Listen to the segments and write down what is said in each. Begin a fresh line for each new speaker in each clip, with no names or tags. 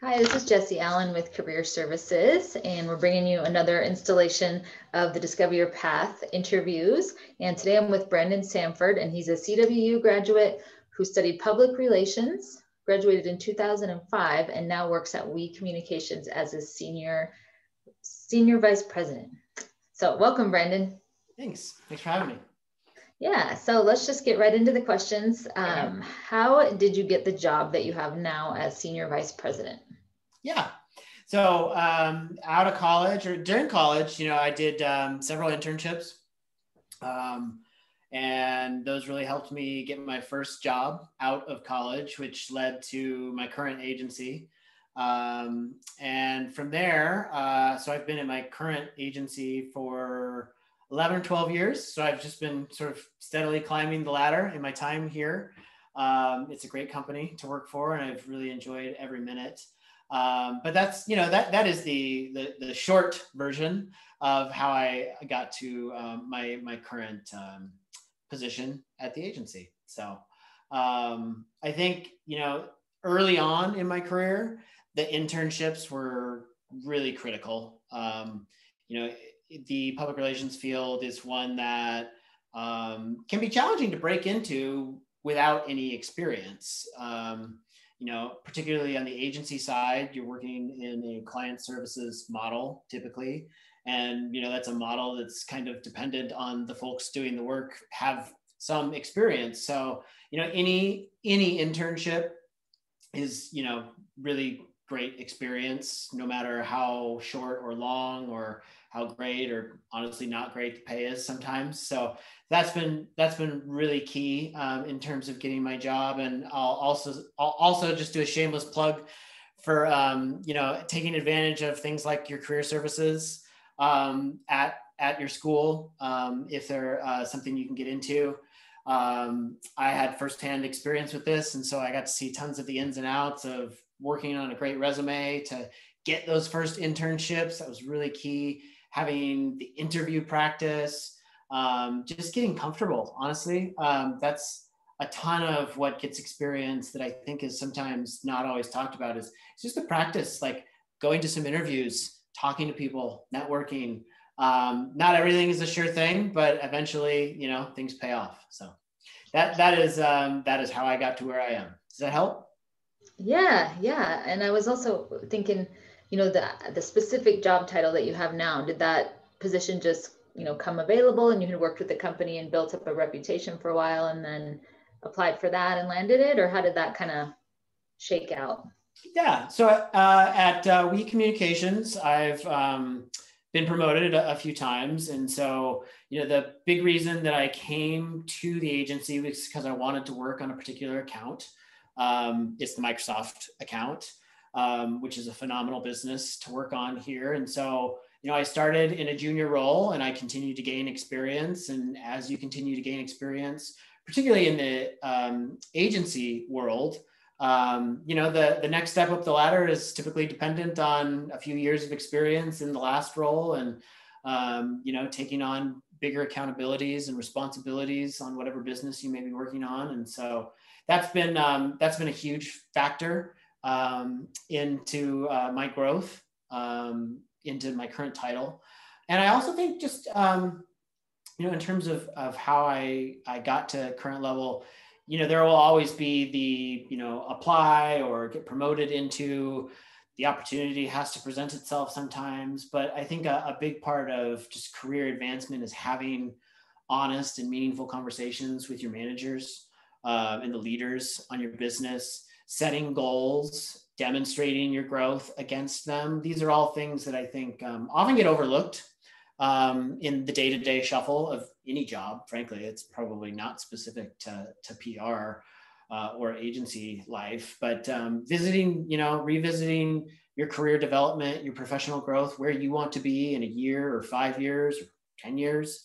Hi, this is Jessie Allen with Career Services, and we're bringing you another installation of the Discover Your Path interviews. And today I'm with Brandon Sandford, and he's a CWU graduate who studied public relations, graduated in 2005, and now works at WE Communications as a senior senior vice president. So, welcome, Brandon.
Thanks. Thanks for having me.
Yeah, so let's just get right into the questions. Um, how did you get the job that you have now as senior vice president?
Yeah. So um, out of college or during college, you know, I did um, several internships. Um, and those really helped me get my first job out of college, which led to my current agency. Um, and from there, uh, so I've been at my current agency for 11 or 12 years. So I've just been sort of steadily climbing the ladder in my time here. Um, it's a great company to work for, and I've really enjoyed every minute. Um, but that's you know that that is the, the, the short version of how I got to um, my my current um, position at the agency. So um, I think you know early on in my career, the internships were really critical. You know, the public relations field is one that um, can be challenging to break into without any experience. Um, you know, particularly on the agency side, you're working in a client services model typically. And, you know, that's a model that's kind of dependent on the folks doing the work have some experience. So, you know, any, any internship is, you know, really great experience, no matter how short or long or how great or honestly not great the pay is sometimes. So that's been that's been really key um, in terms of getting my job. And I'll also I'll also just do a shameless plug for um, you know taking advantage of things like your career services um, at at your school um, if they're uh, something you can get into. Um, I had firsthand experience with this, and so I got to see tons of the ins and outs of working on a great resume to get those first internships. That was really key having the interview practice, um, just getting comfortable, honestly. Um, that's a ton of what gets experience that I think is sometimes not always talked about is it's just the practice, like going to some interviews, talking to people, networking. Um, not everything is a sure thing, but eventually, you know, things pay off. So that that is um, that is how I got to where I am. Does that help?
Yeah, yeah. And I was also thinking, you know the the specific job title that you have now did that position just you know come available and you had worked with the company and built up a reputation for a while and then applied for that and landed it? Or how did that kind of shake out?
Yeah so uh, at uh, we communications i've um, been promoted a, a, few times. And so you know the big reason that i came to the agency was because i wanted to work on a particular account um, it's the microsoft account um, which is a phenomenal business to work on here. And so, you know, I started in a junior role and I continued to gain experience. And as you continue to gain experience, particularly in the um, agency world, um, you know, the, the next step up the ladder is typically dependent on a few years of experience in the last role and, um, you know, taking on bigger accountabilities and responsibilities on whatever business you may be working on. And so that's been, um, that's been a huge factor um, into uh, my growth, um, into my current title. And I also think just, um, you know, in terms of, of how I, I got to current level, you know, there will always be the, you know, apply or get promoted into the opportunity has to present itself sometimes. But I think a, a big part of just career advancement is having honest and meaningful conversations with your managers uh, and the leaders on your business setting goals, demonstrating your growth against them. These are all things that I think um, often get overlooked um, in the day to day shuffle of any job. Frankly, it's probably not specific to, to PR uh, or agency life, but um, visiting, you know, revisiting your career development, your professional growth, where you want to be in a year or five years or 10 years.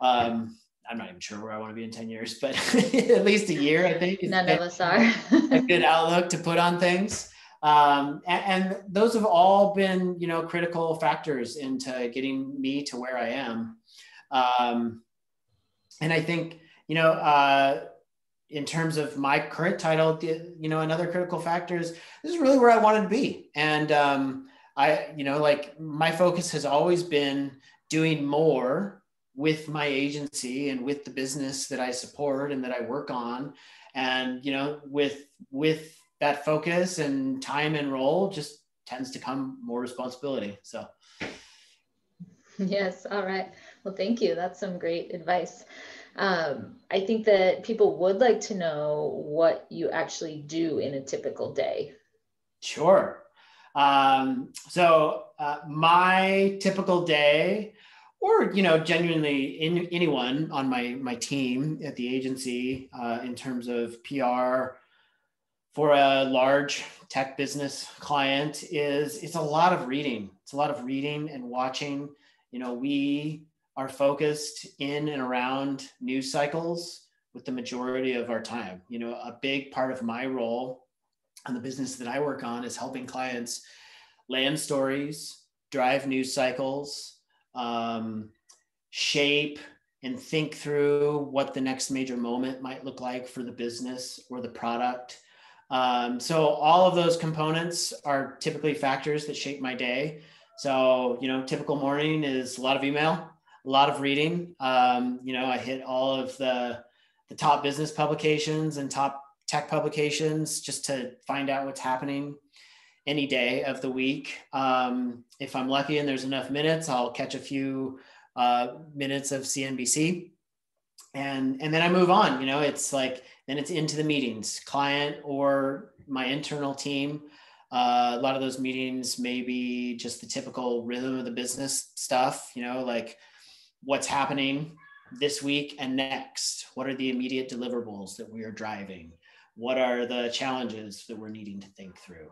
Um, I'm not even sure where I want to be in 10 years, but at least a year, I think.
None of us are.
a good outlook to put on things. Um, and, and, those have all been, you know, critical factors into getting me to where I am. Um, and I think, you know, uh, in terms of my current title, you know, another critical factor is this is really where I wanted to be. And um, I, you know, like my focus has always been doing more with my agency and with the business that I support and that I work on. And, you know, with, with that focus and time and role just tends to come more responsibility. So.
Yes. All right. Well, thank you. That's some great advice. Um, I think that people would like to know what you actually do in a typical day.
Sure. Um, so uh, my typical day, or you know, genuinely in, anyone on my my team at the agency uh, in terms of PR for a large tech business client is it's a lot of reading. It's a lot of reading and watching. You know, we are focused in and around news cycles with the majority of our time. You know, a big part of my role and the business that I work on is helping clients land stories, drive news cycles, um, shape and think through what the next major moment might look like for the business or the product. Um, so all of those components are typically factors that shape my day. So, you know, typical morning is a lot of email, a lot of reading. Um, you know, I hit all of the the top business publications and top tech publications just to find out what's happening any day of the week. Um, if I'm lucky and there's enough minutes, I'll catch a few uh, minutes of CNBC, and and then I move on. You know, it's like then it's into the meetings, client or my internal team. Uh, a lot of those meetings may be just the typical rhythm of the business stuff. You know, like what's happening this week and next? What are the immediate deliverables that we are driving? What are the challenges that we're needing to think through?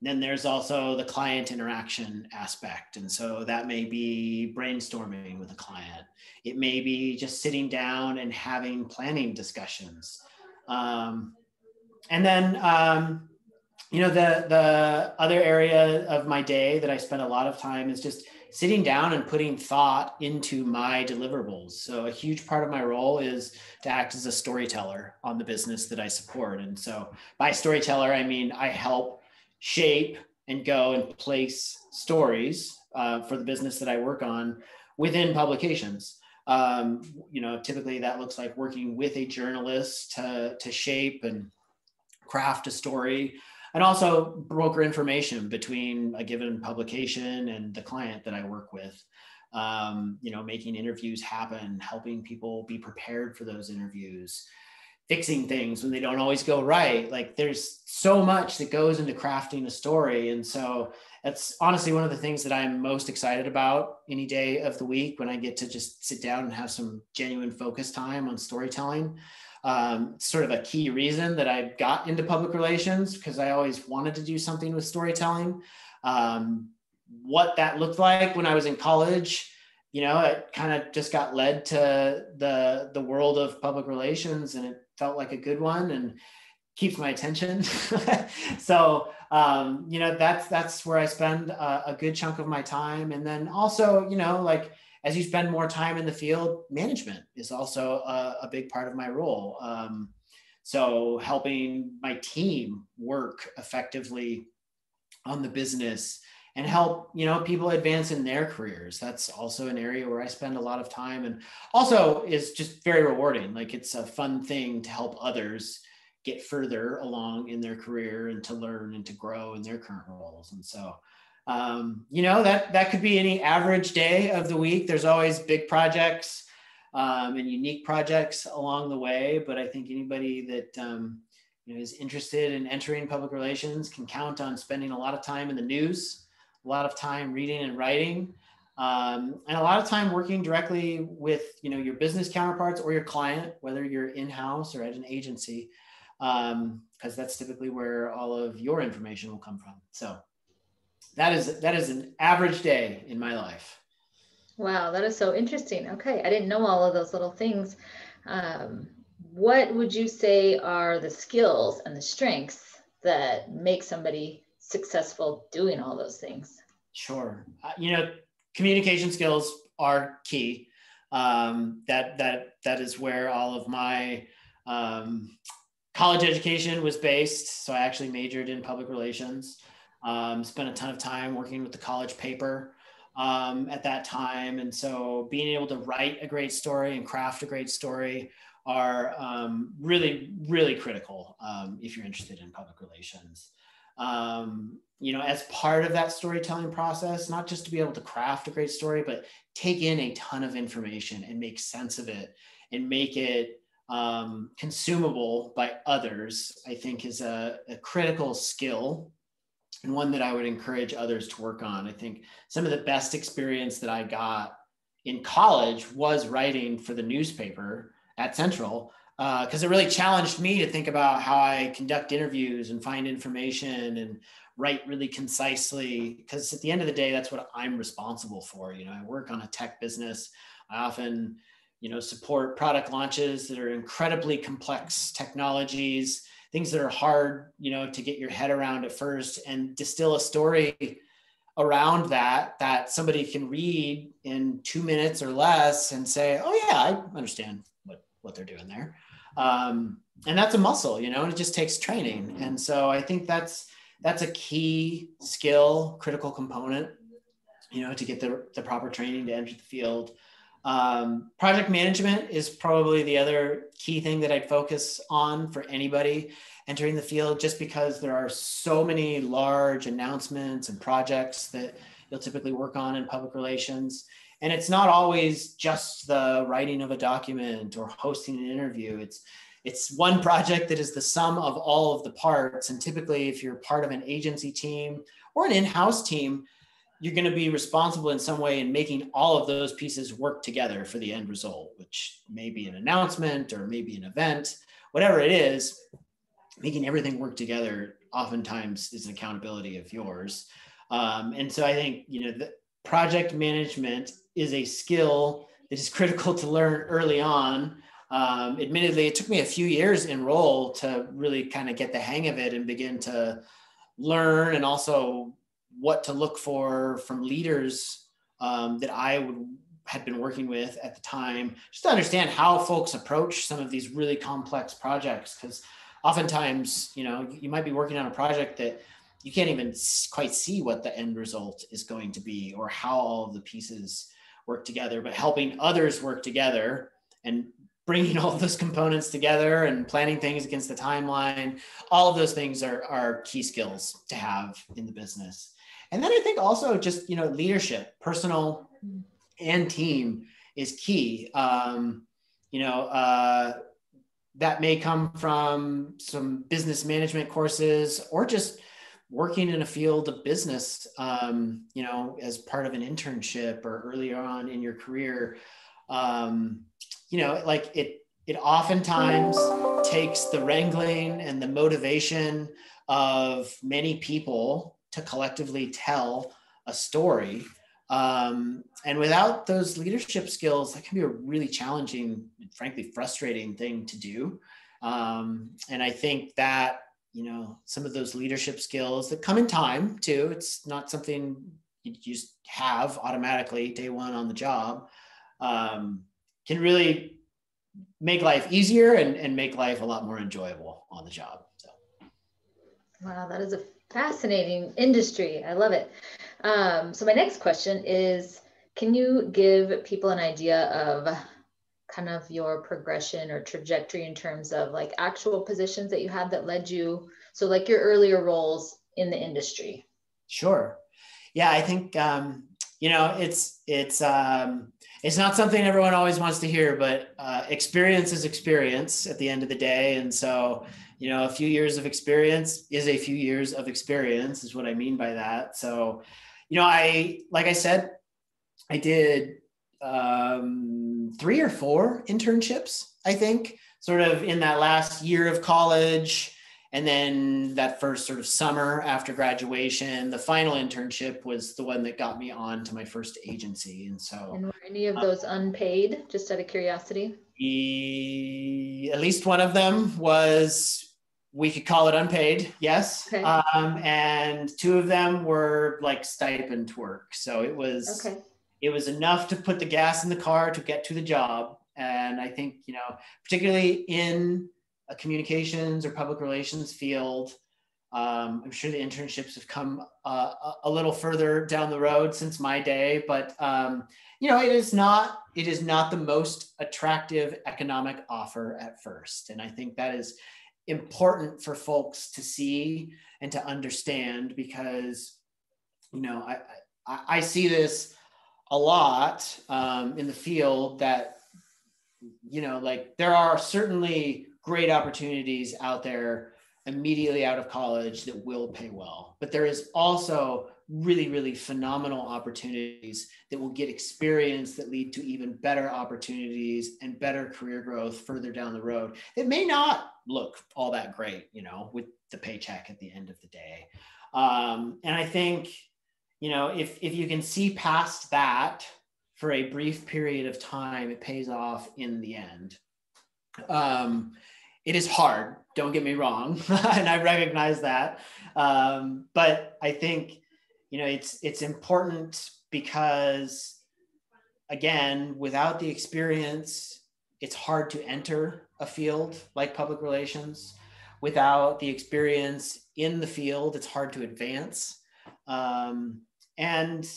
Then there's also the client interaction aspect. And so that may be brainstorming with a client. It may be just sitting down and having planning discussions. Um, and then, um, you know, the, the other area of my day that I spend a lot of time is just sitting down and putting thought into my deliverables. So a huge part of my role is to act as a storyteller on the business that I support. And so by storyteller, I mean I help shape and go and place stories uh, for the business that I work on within publications. Um, you know, typically that looks like working with a journalist to, to shape and craft a story and also broker information between a given publication and the client that I work with. Um, you know, making interviews happen, helping people be prepared for those interviews, fixing things when they don't always go right. Like there's so much that goes into crafting a story. And so that's honestly one of the things that I'm most excited about any day of the week when I get to just sit down and have some genuine focus time on storytelling um, sort of a key reason that I got into public relations because I always wanted to do something with storytelling. Um, what that looked like when I was in college, you know, it kind of just got led to the the world of public relations, and it felt like a good one and keeps my attention. so um, you know, that's that's where I spend a, a good chunk of my time, and then also, you know, like as you spend more time in the field, management is also a, a big part of my role. Um, so helping my team work effectively on the business and help you know people advance in their careers. That's also an area where i spend a lot of time and also is just very rewarding. Like it's a fun thing to help others get further along in their career and to learn and to grow in their current roles. And so um, you know that that could be any average day of the week. There's always big projects um, and unique projects along the way but i think anybody that um, you know, is interested in entering public relations can count on spending a lot of time in the news a lot of time reading and writing um, and a lot of time working directly with you know your business counterparts or your client whether you're in-house or at an agency because um, that's typically where all of your information will come from so that is that is an average day in my life.
Wow, that is so interesting. Okay, I didn't know all of those little things. Um, what would you say are the skills and the strengths that make somebody successful doing all those things?
Sure, uh, you know, communication skills are key. Um, that that that is where all of my Um, college education was based, so I actually majored in public relations. Um, spent a ton of time working with the college paper um, at that time. And so being able to write a great story and craft a great story are um, really, really critical um, if you're interested in public relations. Um, you know, as part of that storytelling process, not just to be able to craft a great story, but take in a ton of information and make sense of it and make it um, consumable by others, I think is a, a critical skill and one that I would encourage others to work on. I think some of the best experience that I got in college was writing for the newspaper at Central because uh, it really challenged me to think about how I conduct interviews and find information and write really concisely. Because at the end of the day, that's what I'm responsible for. You know, I work on a tech business. I often, you know, support product launches that are incredibly complex technologies things that are hard, you know, to get your head around at first and distill a story around that that somebody can read in two minutes or less and say, oh yeah, I understand what, what they're doing there. Um, and that's a muscle, you know, and it just takes training. And so I think that's, that's a key skill, critical component, you know, to get the, the proper training to enter the field. Um, project management is probably the other key thing that I'd focus on for anybody entering the field, just because there are so many large announcements and projects that you'll typically work on in public relations. And it's not always just the writing of a document or hosting an interview. It's it's one project that is the sum of all of the parts. And typically, if you're part of an agency team or an in-house team, you're going to be responsible in some way in making all of those pieces work together for the end result, which may be an announcement or maybe an event, whatever it is, making everything work together oftentimes is an accountability of yours. Um, and so I think, you know, the project management is a skill that is critical to learn early on. Um, admittedly, it took me a few years in role to really kind of get the hang of it and begin to learn and also what to look for from leaders um, that I would had been working with at the time, just to understand how folks approach some of these really complex projects. Because oftentimes, you know, you might be working on a project that you can't even quite see what the end result is going to be or how all of the pieces work together. But helping others work together and bringing all those components together and planning things against the timeline, all of those things are, are key skills to have in the business. And then I think also just, you know, leadership, personal and team is key. Um, you know, uh, that may come from some business management courses or just working in a field of business, um, you know, as part of an internship or earlier on in your career. Um, you know, like it, it oftentimes takes the wrangling and the motivation of many people to collectively tell a story. Um, and without those leadership skills, that can be a really challenging, frankly, frustrating thing to do. Um, and I think that, you know, some of those leadership skills that come in time too, it's not something you just have automatically day one on the job, um, can really make life easier and, and make life a lot more enjoyable on the job. So.
Wow, that is a Fascinating industry. I love it. Um, so my next question is, can you give people an idea of kind of your progression or trajectory in terms of like actual positions that you had that led you, so like your earlier roles in the industry?
Sure. Yeah, I think um, you know it's it's um, it's not something everyone always wants to hear, but uh, experience is experience at the end of the day, and so you know a few years of experience is a few years of experience is what i mean by that so you know i like i said i did um, three or four internships i think sort of in that last year of college and then that first sort of summer after graduation the final internship was the one that got me on to my first agency and so
and were any of those unpaid just out of curiosity
at least one of them was we could call it unpaid, yes. Okay. Um, and two of them were like stipend work. So it was okay. It was enough to put the gas in the car to get to the job. And I think, you know, particularly in a communications or public relations field. Um, I'm sure the internships have come uh, a little further down the road since my day, but um, you know, it is not it is not the most attractive economic offer at first, and I think that is important for folks to see and to understand because you know I I, I see this a lot um, in the field that you know like there are certainly great opportunities out there immediately out of college that will pay well. But there is also really really phenomenal opportunities that will get experience that lead to even better opportunities and better career growth further down the road. It may not look all that great you know with the paycheck at the end of the day. Um, and i think you know if if you can see past that for a brief period of time it pays off in the end. Um, it is hard don't get me wrong and i recognize that. Um, but i think you know it's it's important because again without the experience it's hard to enter a field like public relations. Without the experience in the field it's hard to advance. Um, and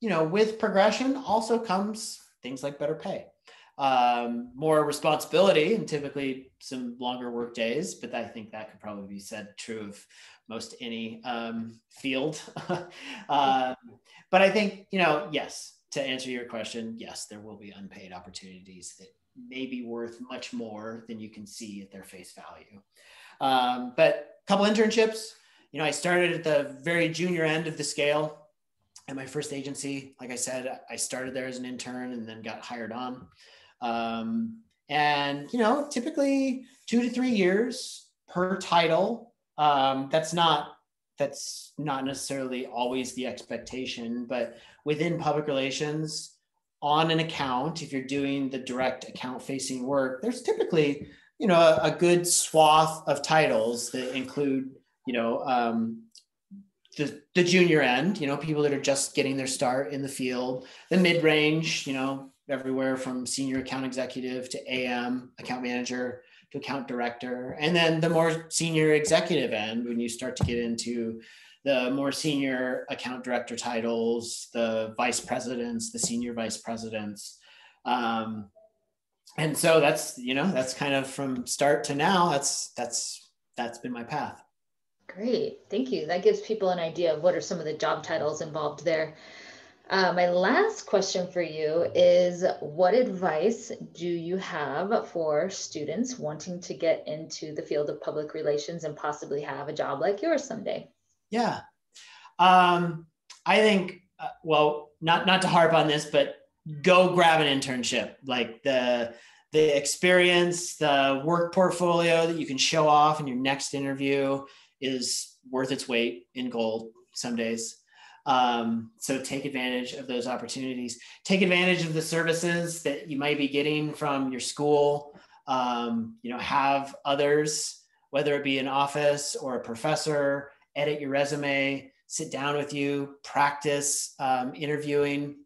you know with progression also comes things like better pay. Um, more responsibility and typically some longer work days but i think that could probably be said true of most any um, field. Um, but i think you know yes to answer your question yes there will be unpaid opportunities that may be worth much more than you can see at their face value. Um, but a couple internships you know i started at the very junior end of the scale at my first agency, like I said, I started there as an intern and then got hired on. Um, and you know, typically two to three years per title. Um, that's not that's not necessarily always the expectation, but within public relations, on an account, if you're doing the direct account facing work, there's typically you know a, a good swath of titles that include you know um, the, the junior end, you know, people that are just getting their start in the field, the mid range, you know, everywhere from senior account executive to AM, account manager to account director. And then the more senior executive end, when you start to get into the more senior account director titles, the vice presidents, the senior vice presidents. Um, and so that's, you know, that's kind of from start to now, that's, that's, that's been my path.
Great, thank you. That gives people an idea of what are some of the job titles involved there. Uh, my last question for you is What advice do you have for students wanting to get into the field of public relations and possibly have a job like yours someday?
Yeah. Um, I think, uh, well, not, not to harp on this, but go grab an internship. Like the, the experience, the work portfolio that you can show off in your next interview is worth its weight in gold some days. Um, so take advantage of those opportunities. Take advantage of the services that you might be getting from your school. Um, you know, have others, whether it be an office or a professor, edit your resume, sit down with you, practice um, interviewing.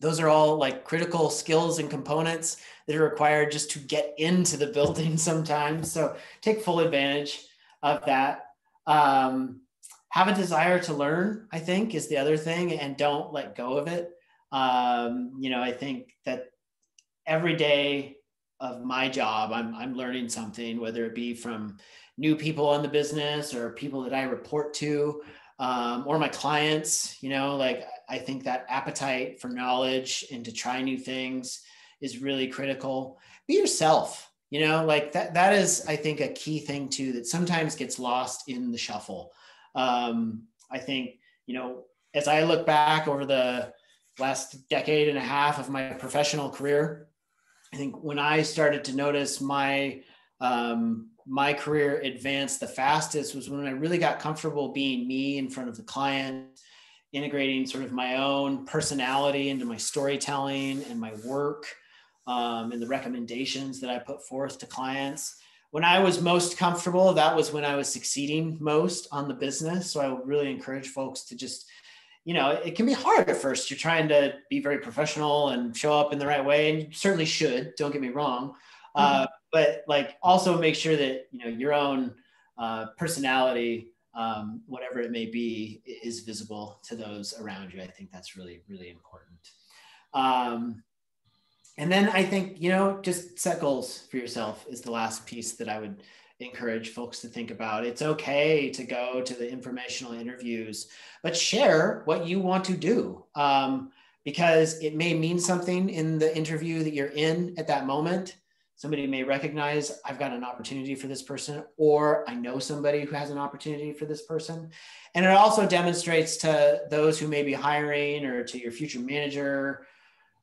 Those are all like critical skills and components that are required just to get into the building sometimes. So take full advantage of that um, have a desire to learn i think is the other thing and don't let go of it. Um, you know i think that every day of my job I'm, I'm learning something whether it be from new people in the business or people that i report to um, or my clients you know like i think that appetite for knowledge and to try new things is really critical. Be yourself you know like that that is i think a key thing too that sometimes gets lost in the shuffle. Um, i think you know as i look back over the last decade and a half of my professional career i think when i started to notice my um, my career advanced the fastest was when i really got comfortable being me in front of the client integrating sort of my own personality into my storytelling and my work um, and the recommendations that I put forth to clients. When I was most comfortable, that was when I was succeeding most on the business. So I would really encourage folks to just, you know, it can be hard at first. You're trying to be very professional and show up in the right way, and you certainly should. Don't get me wrong. Uh, but like also make sure that you know your own uh, personality, um, whatever it may be, is visible to those around you. I think that's really really important. Um, and then I think you know just set goals for yourself is the last piece that I would encourage folks to think about. It's okay to go to the informational interviews, but share what you want to do. Um, because it may mean something in the interview that you're in at that moment. Somebody may recognize I've got an opportunity for this person, or I know somebody who has an opportunity for this person. And it also demonstrates to those who may be hiring or to your future manager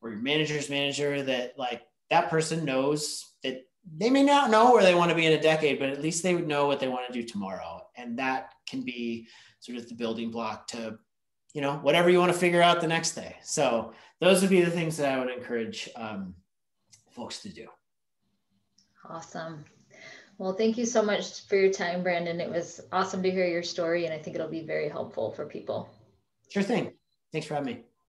or your manager's manager that like that person knows that they may not know where they want to be in a decade, but at least they would know what they want to do tomorrow. And that can be sort of the building block to you know, whatever you want to figure out the next day. So those would be the things that I would encourage um, folks to do.
Awesome. Well, thank you so much for your time, Brandon. It was awesome to hear your story, and I think it'll be very helpful for people.
Sure thing. Thanks for having me.